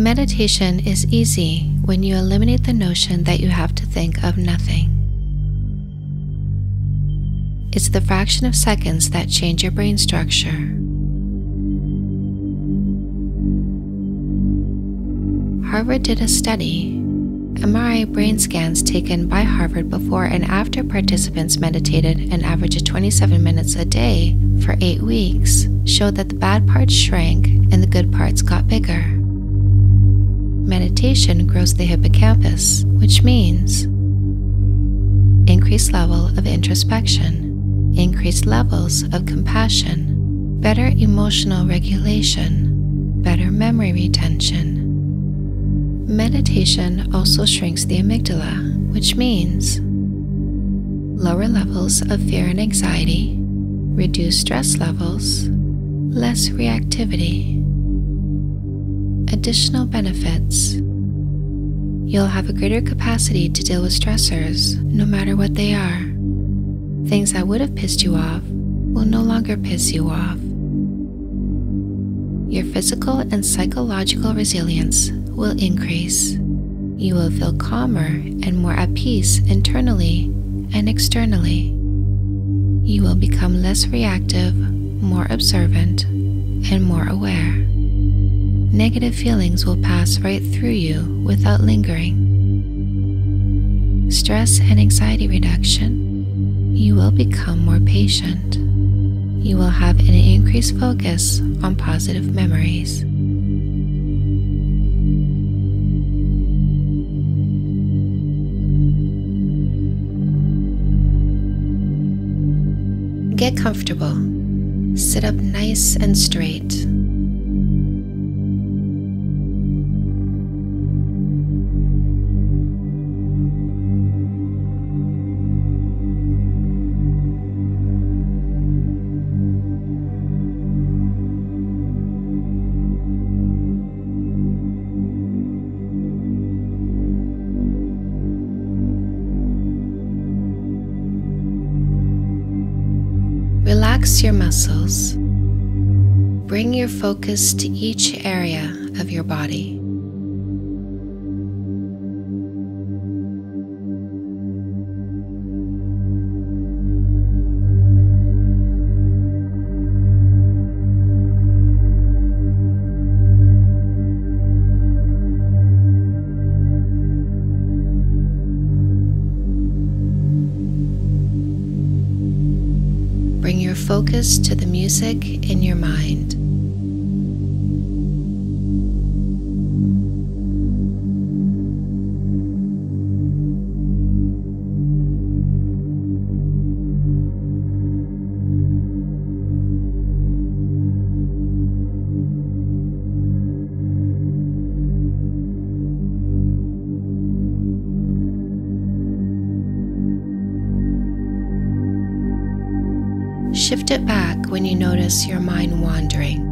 Meditation is easy when you eliminate the notion that you have to think of nothing. It's the fraction of seconds that change your brain structure. Harvard did a study. MRI brain scans taken by Harvard before and after participants meditated an average of 27 minutes a day for eight weeks showed that the bad parts shrank and the good parts got bigger meditation grows the hippocampus, which means increased level of introspection, increased levels of compassion, better emotional regulation, better memory retention. Meditation also shrinks the amygdala, which means lower levels of fear and anxiety, reduced stress levels, less reactivity additional benefits. You'll have a greater capacity to deal with stressors, no matter what they are. Things that would have pissed you off will no longer piss you off. Your physical and psychological resilience will increase. You will feel calmer and more at peace internally and externally. You will become less reactive, more observant, and more aware negative feelings will pass right through you without lingering. Stress and anxiety reduction, you will become more patient. You will have an increased focus on positive memories. Get comfortable. Sit up nice and straight. Your muscles. Bring your focus to each area of your body. Focus to the music in your mind. When you notice your mind wandering.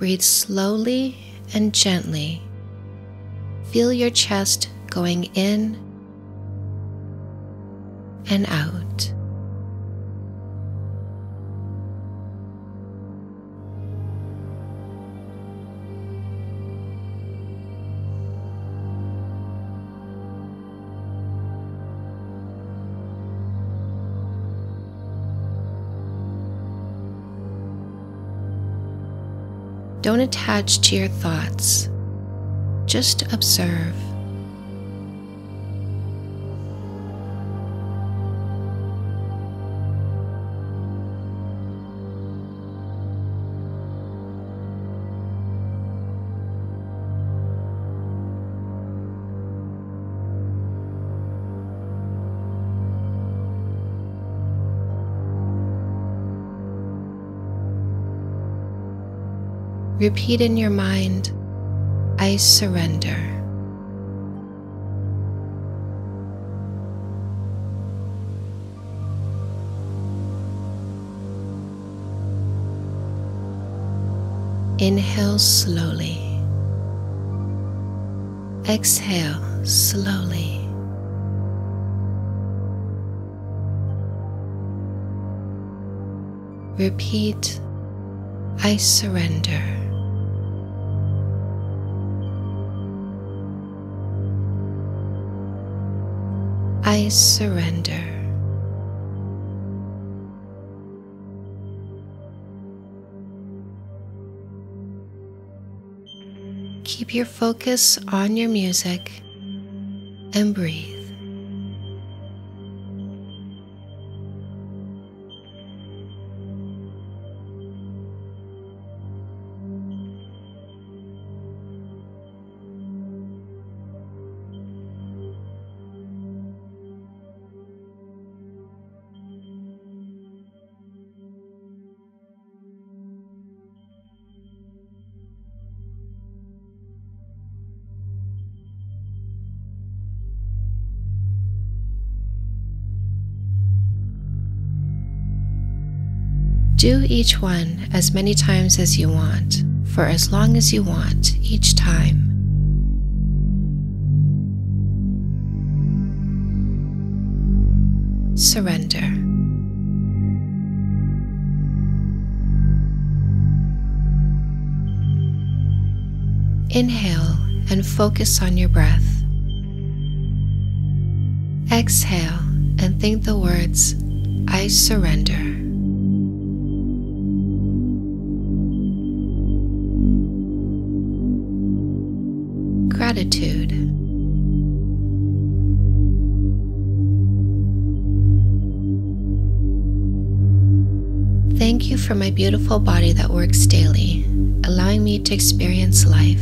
Breathe slowly and gently. Feel your chest going in and out. Don't attach to your thoughts, just observe. Repeat in your mind, I surrender. Inhale slowly. Exhale slowly. Repeat, I surrender. I surrender. Keep your focus on your music and breathe. Do each one as many times as you want, for as long as you want each time. Surrender. Inhale and focus on your breath. Exhale and think the words, I surrender. Beautiful body that works daily, allowing me to experience life.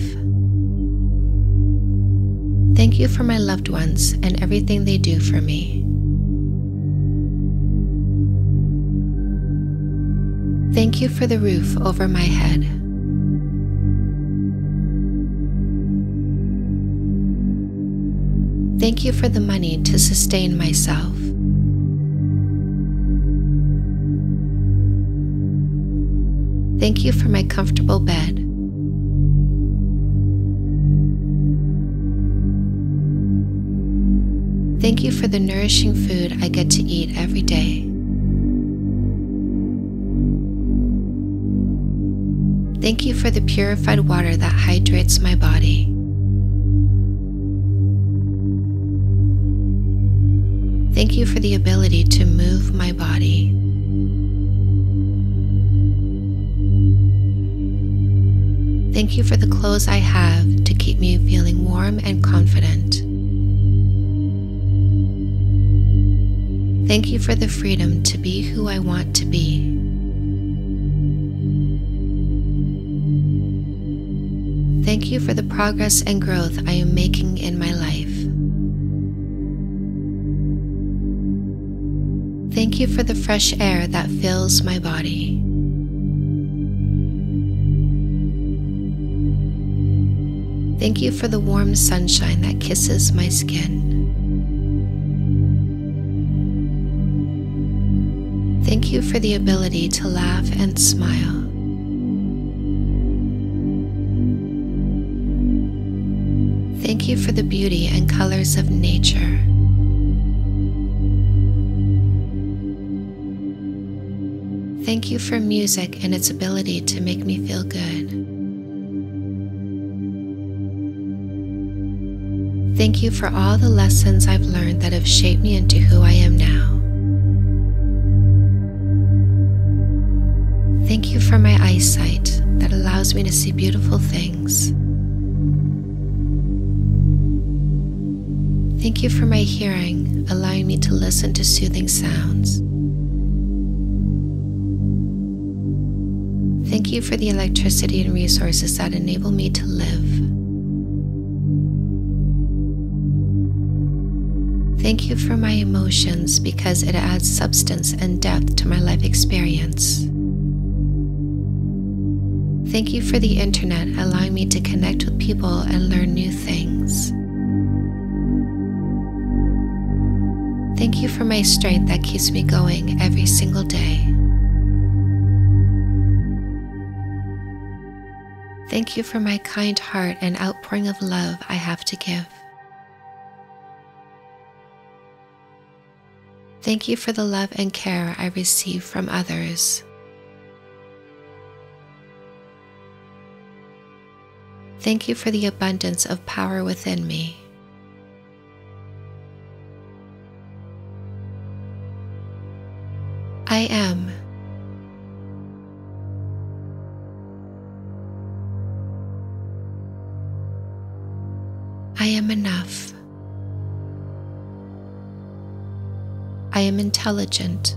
Thank you for my loved ones and everything they do for me. Thank you for the roof over my head. Thank you for the money to sustain myself. Thank you for my comfortable bed. Thank you for the nourishing food I get to eat every day. Thank you for the purified water that hydrates my body. Thank you for the ability to move my body. Thank you for the clothes I have to keep me feeling warm and confident. Thank you for the freedom to be who I want to be. Thank you for the progress and growth I am making in my life. Thank you for the fresh air that fills my body. Thank you for the warm sunshine that kisses my skin. Thank you for the ability to laugh and smile. Thank you for the beauty and colors of nature. Thank you for music and its ability to make me feel good. Thank you for all the lessons I've learned that have shaped me into who I am now. Thank you for my eyesight that allows me to see beautiful things. Thank you for my hearing, allowing me to listen to soothing sounds. Thank you for the electricity and resources that enable me to live. Thank you for my emotions because it adds substance and depth to my life experience. Thank you for the internet allowing me to connect with people and learn new things. Thank you for my strength that keeps me going every single day. Thank you for my kind heart and outpouring of love I have to give. Thank you for the love and care I receive from others. Thank you for the abundance of power within me. Intelligent.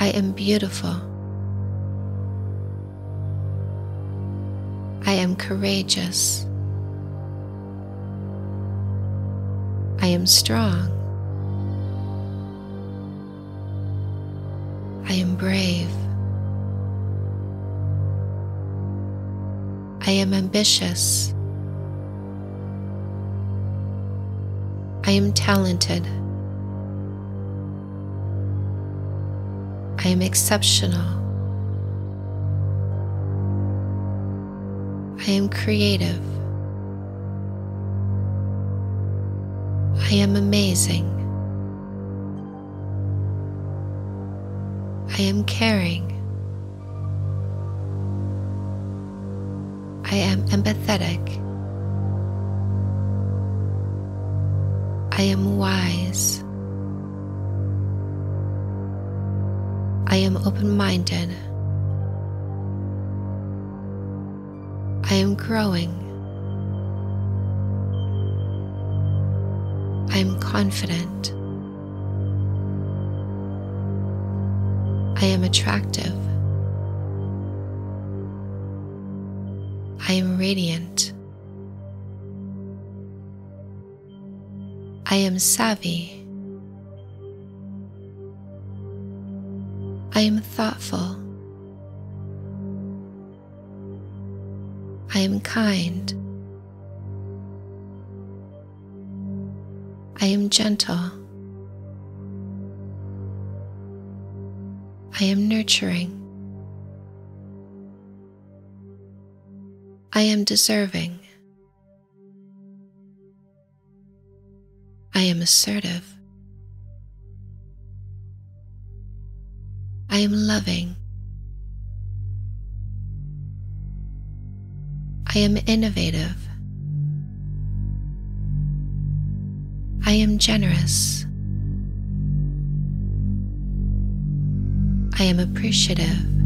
I am beautiful. I am courageous. I am strong. I am brave. I am ambitious. I am talented. I am exceptional. I am creative. I am amazing. I am caring. I am empathetic. I am wise. I am open minded. I am growing. I am confident. I am attractive. I am radiant. I am savvy. I am thoughtful. I am kind. I am gentle. I am nurturing. I am deserving. Assertive. I am loving. I am innovative. I am generous. I am appreciative.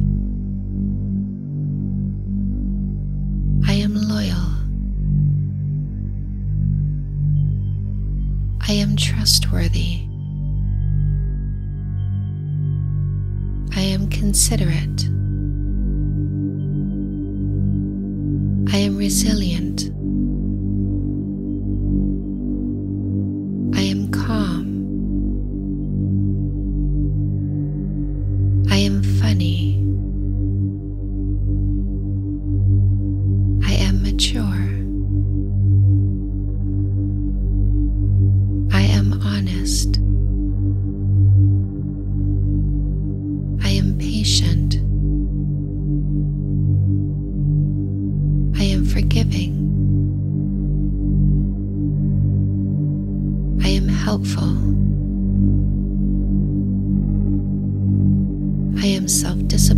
I am trustworthy. I am considerate. I am resilient.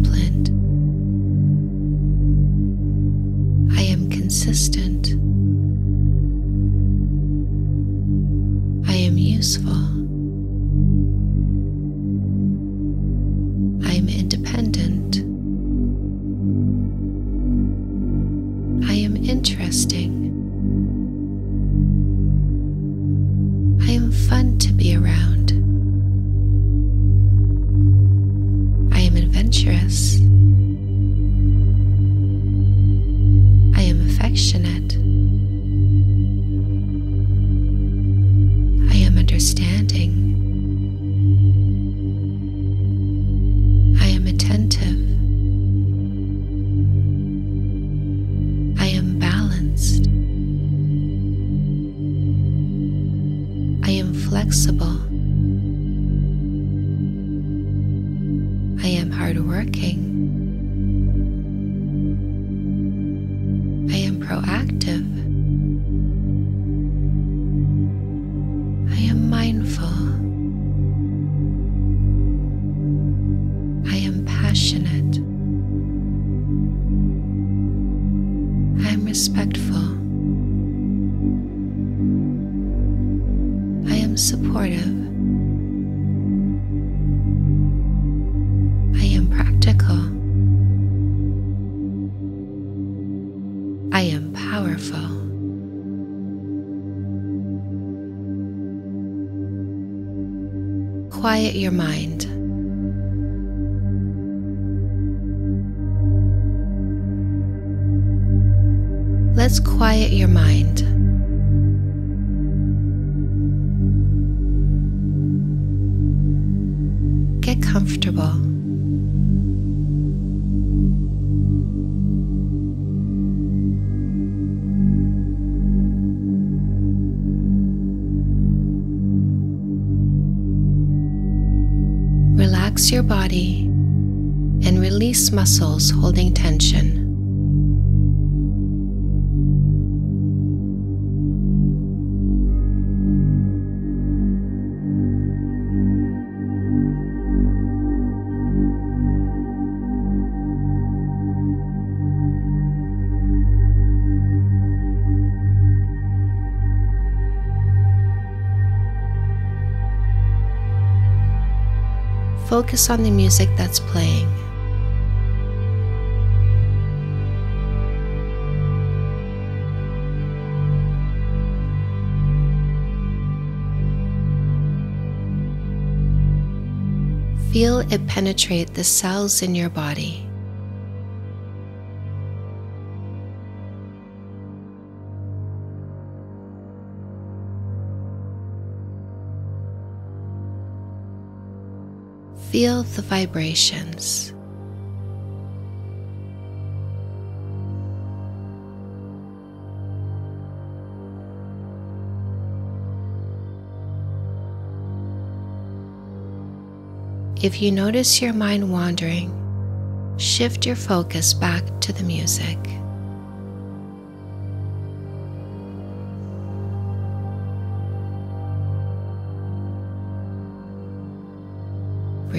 Disciplined. I am consistent. Understanding. Respectful. I am supportive. I am practical. I am powerful. Quiet your mind. Let's quiet your mind. Get comfortable. Relax your body and release muscles holding tension. Focus on the music that's playing. Feel it penetrate the cells in your body. Feel the vibrations. If you notice your mind wandering, shift your focus back to the music.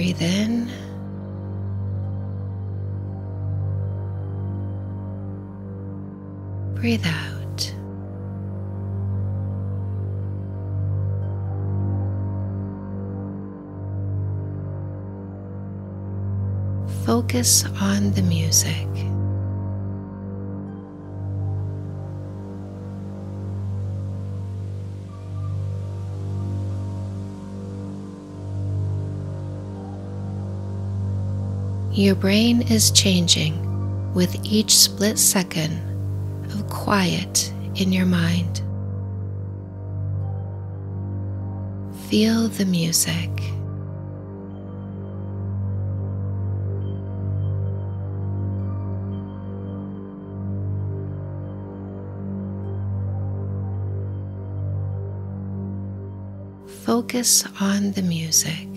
Breathe in. Breathe out. Focus on the music. Your brain is changing with each split second of quiet in your mind. Feel the music. Focus on the music.